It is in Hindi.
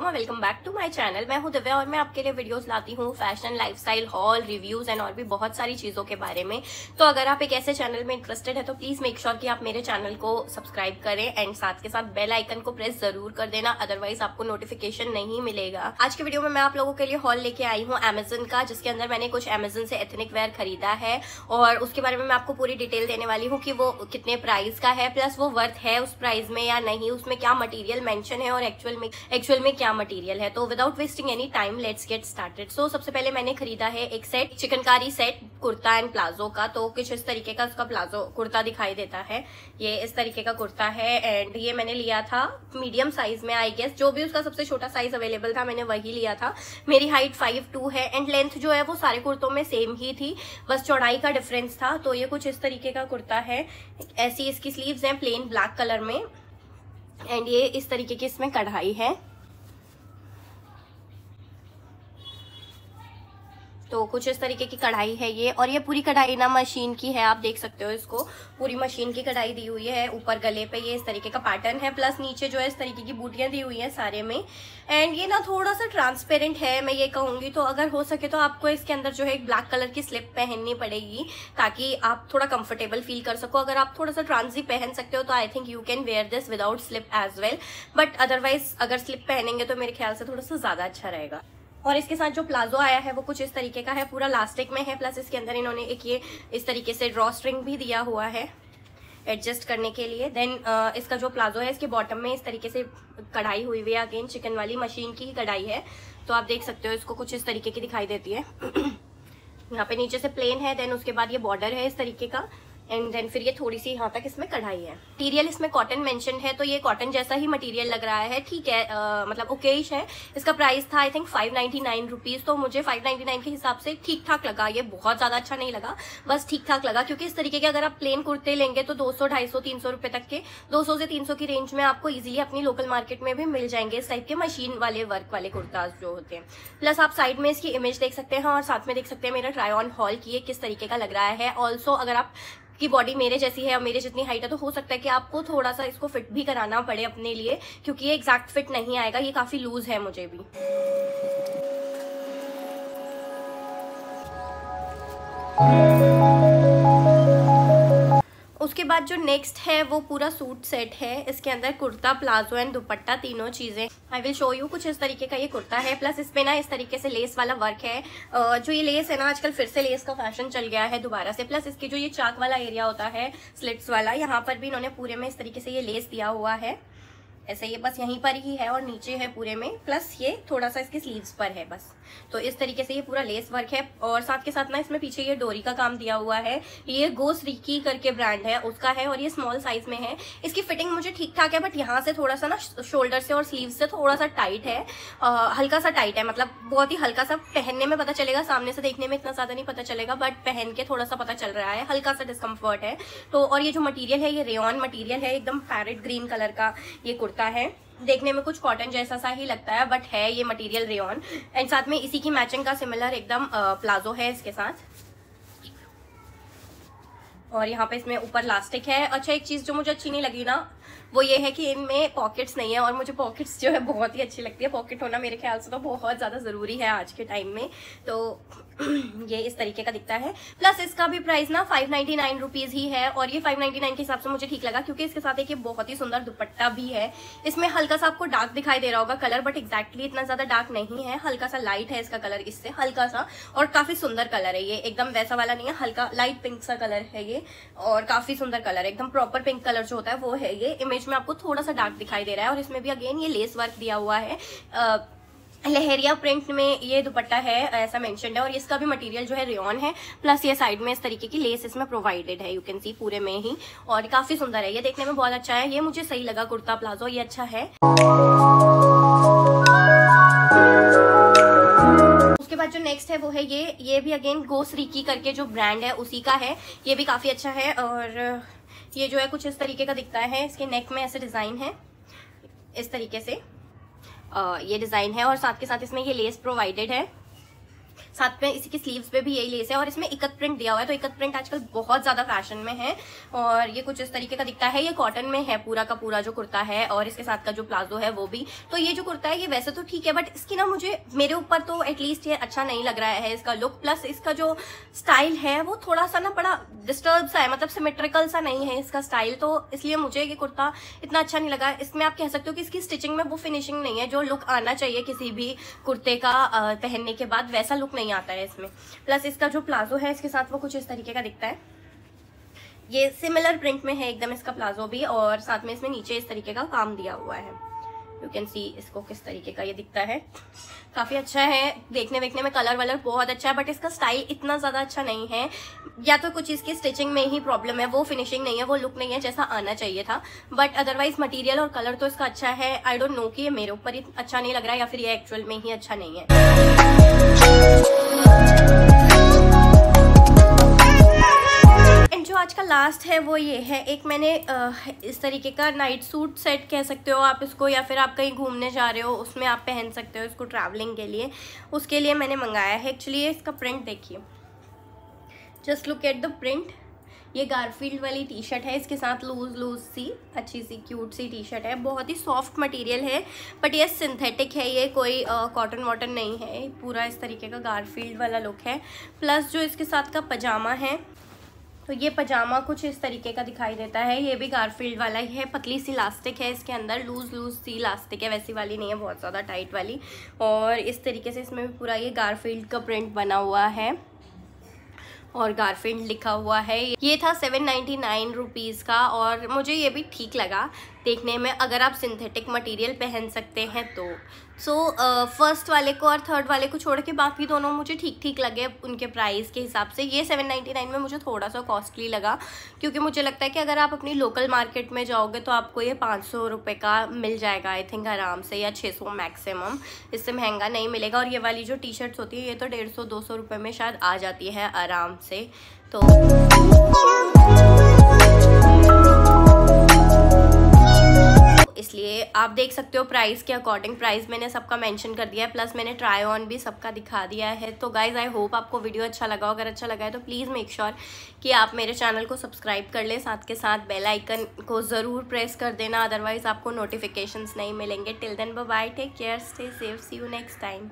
वेलकम और welcome back to my channel मैं हूँ दिव्या और मैं आपके लिए वीडियोस लाती हूँ fashion lifestyle haul reviews and और भी बहुत सारी चीज़ों के बारे में. तो अगर आप एक ऐसे चैनल में इंटरेस्टेड है तो प्लीज़ मेक श्योर कि आप मेरे चैनल को सब्सक्राइब करें एंड साथ के साथ बेल आइकन को प्रेस ज़रूर कर देना अदरवाइज़ आपको नोटिफिकेशन नहीं मिलेगा. आज के वीडियो में मैं आप लोगों के लिए हॉल लेके आई हूँ एमेजन का, जिसके अंदर मैंने कुछ एमेजन से एथनिक वेयर खरीदा है और उसके बारे में मैं आपको पूरी डिटेल देने वाली हूँ कि वो कितने प्राइस का है प्लस वो वर्थ है उस प्राइस में या नहीं, उसमें क्या मटीरियल मेंशन है और एक्चुअल में एक्चुअल में क्या मटेरियल है? तो without wasting any time let's get started so सबसे पहले मैंने खरीदा है एक set chikankari set kurta and palazzo का। तो कुछ इस तरीके का उसका प्लाजो, कुर्ता दिखाई देता है। ये इस तरीके का कुर्ता है एंड ये मैंने लिया था मीडियम साइज़ में आई गेस जो भी उसका सबसे छोटा साइज़ अवेलेबल था, मैंने वही लिया था। मेरी हाइट फाइव टू है एंड लेंथ जो है, वो सारे कुर्तों में सेम ही थी। बस चौड़ाई का डिफरेंस था। तो ये कुछ इस तरीके का कुर्ता है। ऐसी इसकी स्लीव्स हैं प्लेन ब्लैक कलर में। एंड ये इस तरीके की इसमें कढ़ाई है। तो कुछ इस तरीके की कढ़ाई है ये और ये पूरी कढ़ाई ना मशीन की है, आप देख सकते हो इसको। पूरी मशीन की कढ़ाई दी हुई है, ऊपर गले पे ये इस तरीके का पैटर्न है प्लस नीचे जो है इस तरीके की बूटियाँ दी हुई हैं सारे में। एंड ये ना थोड़ा सा ट्रांसपेरेंट है, मैं ये कहूँगी तो अगर हो सके तो आपको इसके अंदर जो है एक ब्लैक कलर की स्लिप पहननी पड़ेगी, ताकि आप थोड़ा कंफर्टेबल फील कर सको। अगर आप थोड़ा सा ट्रांसी पहन सकते हो तो I think you can wear this without slip as well but otherwise अगर स्लिप पहनेंगे तो मेरे ख्याल से थोड़ा सा ज़्यादा अच्छा रहेगा। और इसके साथ जो प्लाजो आया है, वो कुछ इस तरीके का है, पूरा लास्टिक में है प्लस इसके अंदर इन्होंने एक ये, इस तरीके से ड्रॉ स्ट्रिंग भी दिया हुआ है एडजस्ट करने के लिए। देन इसका जो प्लाजो है, इसके बॉटम में इस तरीके से कढ़ाई हुई हुई है अगेन चिकन वाली मशीन की ही कढ़ाई है। तो आप देख सकते हो, इसको कुछ इस तरीके की दिखाई देती है। यहाँ पे नीचे से प्लेन है देन उसके बाद ये बॉर्डर है इस तरीके का। एंड देन फिर ये थोड़ी सी यहाँ तक इसमें कढ़ाई है। मटीरियल इसमें कॉटन मेंशन है तो ये कॉटन जैसा ही मटीरियल लग रहा है। ठीक है आ, मतलब ओकेश है। इसका प्राइस था I think five ninety nine rupees तो मुझे फाइव नाइनटी नाइन के हिसाब से ठीक ठाक लगा। ये बहुत ज़्यादा अच्छा नहीं लगा बस ठीक ठाक लगा क्योंकि इस तरीके के अगर आप प्लेन कुर्ते लेंगे तो दो सौ ढाई सौ तीन सौ रुपए तक के दो सौ से तीन सौ की रेंज में आपको इजिली अपनी लोकल मार्केट में भी मिल जाएँगे इस टाइप के मशीन वाले वर्क वाले कुर्ताज जो होते हैं। प्लस आप साइड में इसकी इमेज देख सकते हैं और साथ में देख सकते हैं मेरा ट्राई ऑन हॉल की किस तरीके का लग रहा है। ऑल्सो अगर आप की बॉडी मेरे जैसी है और मेरे जितनी हाइट है तो हो सकता है कि आपको थोड़ा सा इसको फिट भी कराना पड़े अपने लिए, क्योंकि ये एग्जैक्ट फिट नहीं आएगा, ये काफ़ी लूज है मुझे भी। उसके बाद जो नेक्स्ट है, वो पूरा सूट सेट है। इसके अंदर कुर्ता, प्लाजो एंड दुपट्टा तीनों चीज़ें। आई विल शो यू कुछ इस तरीके का ये कुर्ता है। प्लस इसमें ना इस तरीके से लेस वाला वर्क है। जो ये लेस है ना, आजकल फिर से लेस का फ़ैशन चल गया है दोबारा से। प्लस इसके जो ये चाक वाला एरिया होता है स्लिट्स वाला, यहाँ पर भी इन्होंने पूरे में इस तरीके से ये लेस दिया हुआ है। ऐसे ये बस यहीं पर ही है और नीचे है पूरे में प्लस ये थोड़ा सा इसके स्लीव्स पर है बस। तो इस तरीके से ये पूरा लेस वर्क है और साथ के साथ ना इसमें पीछे ये डोरी का काम दिया हुआ है। ये गोस रिकी करके ब्रांड है, उसका है और ये स्मॉल साइज़ में है। इसकी फिटिंग मुझे ठीक ठाक है बट यहाँ से थोड़ा सा ना शोल्डर से और स्लीव से थोड़ा सा टाइट है। हल्का सा टाइट है मतलब बहुत ही हल्का सा पहनने में पता चलेगा, सामने से देखने में इतना ज़्यादा नहीं पता चलेगा बट पहन के थोड़ा सा पता चल रहा है, हल्का सा डिस्कम्फर्ट है। तो और ये जो मटीरियल है, ये रेन मटीरियल है, एकदम पैरेट ग्रीन कलर का ये कुर्ता। है। देखने में कुछ कॉटन जैसा सा ही लगता है बट है ये मटेरियल रेन एंड साथ में इसी की मैचिंग का सिमिलर एकदम प्लाजो है इसके साथ। और यहाँ पे इसमें ऊपर लास्टिक है। अच्छा एक चीज़ जो मुझे अच्छी नहीं लगी ना वो ये है कि इनमें पॉकेट्स नहीं है और मुझे पॉकेट्स जो है बहुत ही अच्छी लगती है। पॉकेट होना मेरे ख्याल से तो बहुत ज़्यादा ज़रूरी है आज के टाइम में। तो ये इस तरीके का दिखता है। प्लस इसका भी प्राइस ना फाइव नाइनटी नाइन रुपीज़ ही है और ये फाइव नाइन के हिसाब से मुझे ठीक लगा क्योंकि इसके साथ एक बहुत ही सुंदर दुपट्टा भी है। इसमें हल्का सा आपको डार्क दिखाई दे रहा होगा कलर बट एक्जैक्टली इतना ज़्यादा डार्क नहीं है। हल्का सा लाइट है इसका कलर इससे, हल्का सा और काफ़ी सुंदर कलर है ये। एकदम वैसा वाला नहीं है, हल्का लाइट पिंक सा कलर है ये और काफ़ी सुंदर कलर है। एकदम प्रॉपर पिंक कलर जो होता है वो है ये। इमेज में आपको थोड़ा सा डार्क दिखाई दे रहा है और इसमें भी अगेन ये लेस वर्क दिया हुआ है। लहरिया प्रिंट में ये दुपट्टा है, ऐसा मेंशन है और इसका भी मटेरियल जो है रेन है प्लस ये साइड में इस तरीके की लेस इसमें प्रोवाइडेड है यू कैन सी पूरे में ही और काफ़ी सुंदर है। ये देखने में बहुत अच्छा है, ये मुझे सही लगा कुर्ता प्लाजो, ये अच्छा है। जो नेक्स्ट है वो है ये ये भी अगेन गोस रिकी करके जो ब्रांड है उसी का है, ये भी काफ़ी अच्छा है और ये जो है कुछ इस तरीके का दिखता है। इसके नेक में ऐसे डिज़ाइन है। इस तरीके से। ये डिज़ाइन है और साथ के साथ इसमें ये लेस प्रोवाइडेड है। साथ में इसी की स्लीव्स पे भी यही लेस है और इसमें इकत प्रिंट दिया हुआ है। तो इकत प्रिंट आजकल बहुत ज़्यादा फ़ैशन में है और ये कुछ इस तरीके का दिखता है। ये कॉटन में है पूरा का पूरा जो कुर्ता है और इसके साथ का जो प्लाजो है वो भी। तो ये जो कुर्ता है, ये वैसे तो ठीक है बट इसकी ना मुझे, मेरे ऊपर तो एटलीस्ट ये अच्छा नहीं लग रहा है इसका लुक प्लस इसका जो स्टाइल है, वो थोड़ा सा ना बड़ा डिस्टर्ब सा है मतलब सिमेट्रिकल सा नहीं है इसका स्टाइल तो इसलिए मुझे ये कुर्ता इतना अच्छा नहीं लगा। इसमें आप कह सकते हो कि इसकी स्टिचिंग में वो फिनिशिंग नहीं है। जो लुक आना चाहिए किसी भी कुर्ते का पहनने के बाद, वैसा लुक नहीं आता है इसमें। प्लस इसका जो प्लाजो है, इसके साथ वो कुछ इस तरीके का दिखता है। ये सिमिलर प्रिंट में है, एकदम इसका प्लाजो भी, और साथ में इसमें नीचे इस तरीके का काम दिया हुआ है। यू कैन सी इसको किस तरीके का ये दिखता है। काफ़ी अच्छा है देखने देखने में कलर वलर बहुत अच्छा है बट इसका स्टाइल इतना ज़्यादा अच्छा नहीं है। या तो कुछ इसकी स्टिचिंग में ही प्रॉब्लम है, वो फिनिशिंग नहीं है, वो लुक नहीं है जैसा आना चाहिए था। बट अदरवाइज़ मटेरियल और कलर तो इसका अच्छा है। आई डोंट नो कि ये मेरे ऊपर अच्छा नहीं लग रहा है या फिर ये एक्चुअल में ही अच्छा नहीं है। आज का लास्ट है वो ये है। एक मैंने इस तरीके का नाइट सूट सेट कह सकते हो आप इसको या फिर आप कहीं घूमने जा रहे हो, उसमें आप पहन सकते हो इसको ट्रैवलिंग के लिए। उसके लिए मैंने मंगाया है। एक्चुअली इसका प्रिंट देखिए। Just look at the print ये गारफील्ड वाली टी शर्ट है। इसके साथ लूज लूज सी, अच्छी सी क्यूट सी टी शर्ट है। बहुत ही सॉफ्ट मटेरियल है बट ये सिंथेटिक है। ये कोई कॉटन वॉटन नहीं है। पूरा इस तरीके का गारफील्ड वाला लुक है। प्लस जो इसके साथ का पजामा है तो ये पजामा कुछ इस तरीके का दिखाई देता है। ये भी गारफील्ड वाला ही है। पतली सी लास्टिक है इसके अंदर। लूज लूज सी इलास्टिक है। वैसी वाली नहीं है। बहुत ज़्यादा टाइट वाली। और इस तरीके से इसमें भी पूरा ये गारफील्ड का प्रिंट बना हुआ है। और गारफील्ड लिखा हुआ है। ये था सेवन नाइन्टी नाइन रुपीज़ का। और मुझे ये भी ठीक लगा। देखने में अगर आप सिंथेटिक मटेरियल पहन सकते हैं तो। सो so, फ़र्स्ट uh, वाले को और थर्ड वाले को छोड़ के बाकी दोनों मुझे ठीक ठीक लगे उनके प्राइस के हिसाब से। ये सेवन नाइन्टी नाइन में मुझे थोड़ा सा कॉस्टली लगा क्योंकि मुझे लगता है कि अगर आप अपनी लोकल मार्केट में जाओगे तो आपको ये पाँच सौ रुपये का मिल जाएगा आई थिंक आराम से या छः सौ मैक्सिमम इससे महँगा नहीं मिलेगा और ये वाली जो टी शर्ट्स होती है ये तो डेढ़ सौ दो सौ रुपये में शायद आ जाती है आराम से तो इसलिए आप देख सकते हो प्राइस के अकॉर्डिंग प्राइस मैंने सबका मेंशन कर दिया है प्लस मैंने ट्राई ऑन भी सबका दिखा दिया है। तो गाइज़ आई होप आपको वीडियो अच्छा लगा अगर अच्छा लगा है तो प्लीज़ मेक श्योर कि आप मेरे चैनल को सब्सक्राइब कर ले। साथ के साथ बेल आइकन को ज़रूर प्रेस कर देना अदरवाइज़ आपको नोटिफिकेशन नहीं मिलेंगे। Till then bye take care stay safe see you next time